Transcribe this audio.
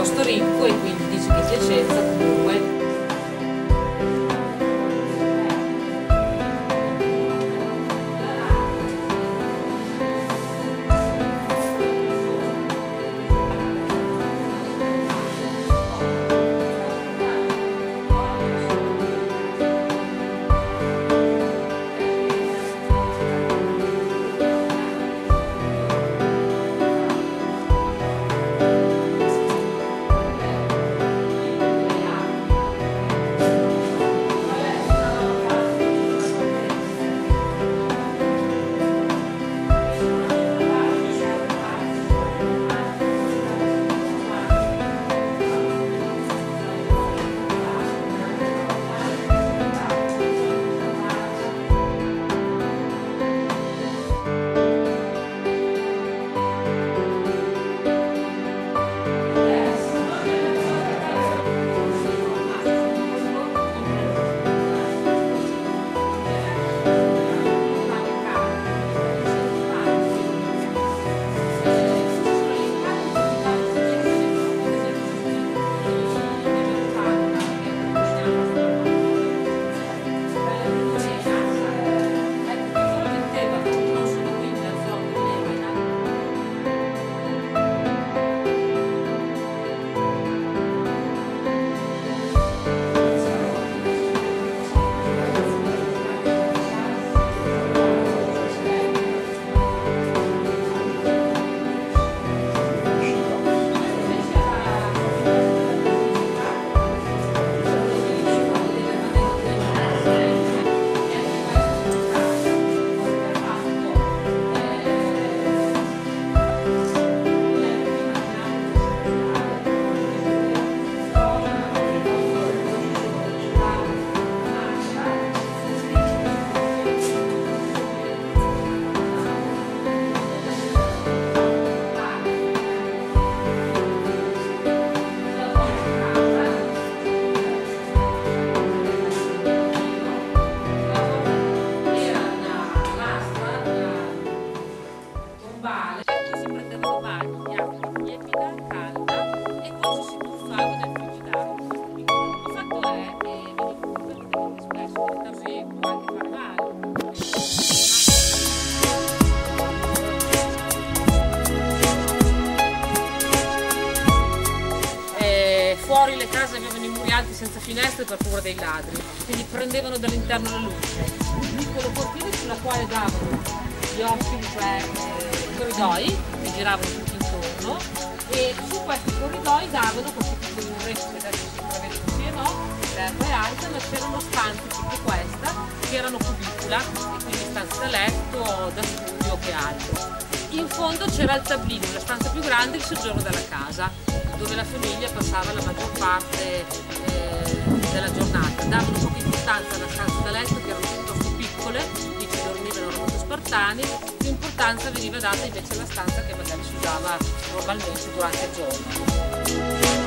piuttosto ricco e quindi dice che sia scienza senza finestre per paura dei ladri, quindi prendevano dall'interno la luce. Un piccolo cortile sulla quale davano gli ospiti, cioè eh, i corridoi, che giravano tutti intorno, e su questi corridoi davano questi piccoli muretti che adesso si intravede così e no, l'erba è alta, ma c'erano stanze tipo questa, che erano cubicola, e quindi stanze da letto, da studio che altro. In fondo c'era il tablino, la stanza più grande, il soggiorno della casa, dove la famiglia passava la maggior parte eh, della giornata. Davano poca importanza alla stanza da letto, che erano piuttosto piccole, lì ci dormivano molto spartani, più importanza veniva data invece alla stanza che magari si usava normalmente durante il giorno.